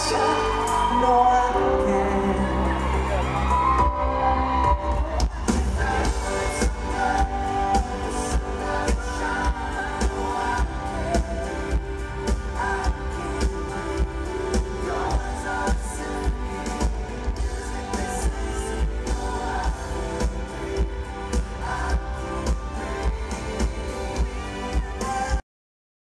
想。